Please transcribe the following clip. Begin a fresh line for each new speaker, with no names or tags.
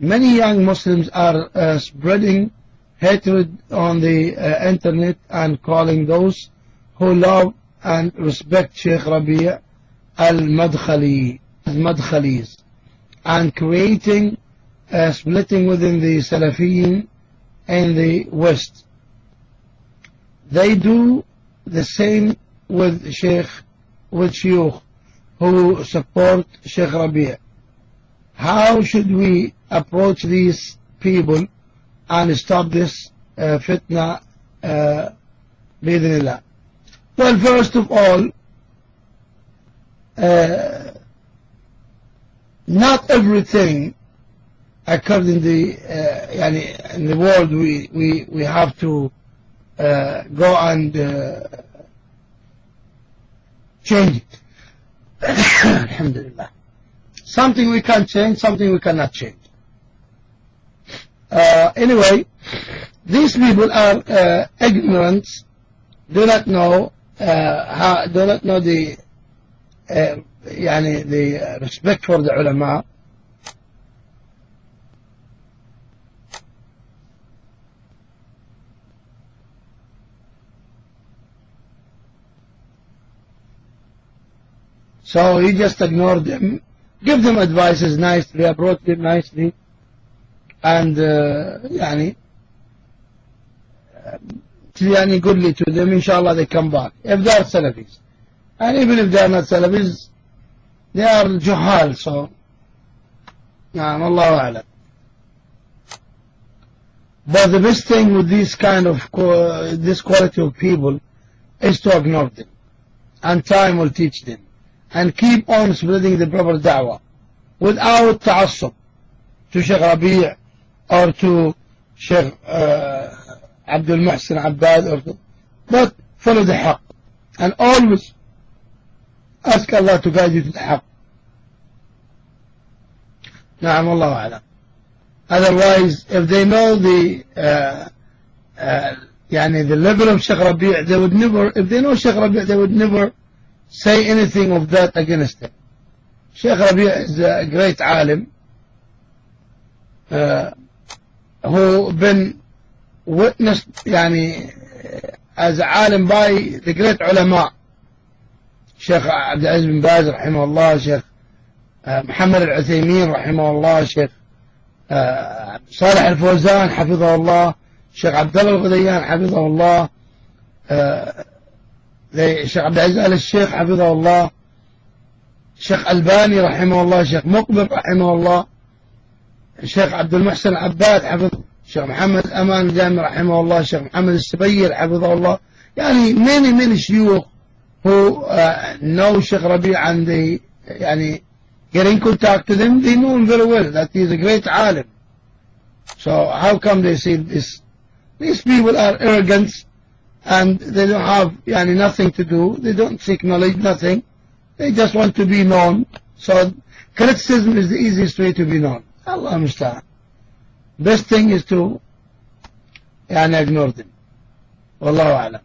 many young Muslims are uh, spreading hatred on the uh, internet and calling those who love and respect Sheikh Rabi' al-Madkhali, al-Madkhalis, and creating a splitting within the Salafiyin in the West. They do the same with Sheikh, with Shuyukh who support Sheikh Rabi'. How should we approach these people and stop this uh, fitna uh, بإذن الله Well, first of all, uh, not everything according the uh, يعني, in the world we, we, we have to uh, go and uh, change it. Alhamdulillah. Something we can change, something we cannot change. Uh, anyway, these people are uh, ignorant, do not know uh, how, do not know the uh, يعني the respect for the ulama. So he just ignored them, give them advices nicely, approach them nicely, and uh, يعني يعني قل لي to them inshallah they come back if they are Salafis and even if they are not Salafis they are جهال so نعم الله أعلم but the best thing with this kind of this quality of people is to ignore them and time will teach them and keep on spreading the proper da'wah without تعصب to Sheikh Rabi' or to Sheikh uh, Abdul Muhsin Abbad or to, but follow the haqq and always ask Allah to guide you to the haqq نعم الله أعلم otherwise if they know the uh, uh, يعني the level of Sheikh Rabi' they would never if they know Sheikh Rabi' they would never say anything of that against him. Sheikh Rabi' is a great alim uh, who been witnessed يعني as عالم by the great علماء شيخ عبد العزيز بن باز رحمه الله شيخ محمد العثيمين رحمه الله شيخ صالح الفوزان حفظه الله شيخ عبد الله الغديان حفظه الله شيخ عبد العزيز آل الشيخ حفظه الله. شيخ ألباني رحمه الله شيخ مقبل رحمه الله. الشيخ عبد المحسن عباد حفظ الشيخ محمد أمان الجامع رحمه الله. الشيخ محمد السبير حفظه الله. يعني many many شيوخ who uh, know Sheikh Rabi they يعني get in contact to them they know him very well that he is a great alim. So how come they say this? These people are arrogant. and they don't have يعني nothing to do they don't seek knowledge nothing they just want to be known so criticism is the easiest way to be known Allah musta'an best thing is to يعني ignore them والله أعلم